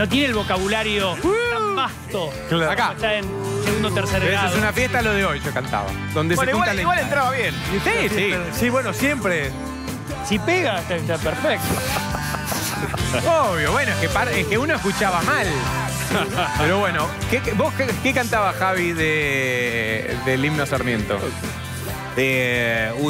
No tiene el vocabulario tan vasto. Claro. Acá. Está en segundo o tercer Pero eso es una fiesta lo de hoy, yo cantaba. Donde Bueno, se igual, igual entraba bien. Sí, sí. Sí, bueno, siempre. Si pega, está, está perfecto. Obvio, bueno, es que, par- es que uno escuchaba mal. Pero bueno, ¿qué, ¿vos qué, qué cantaba Javi de, del himno Sarmiento? De uy,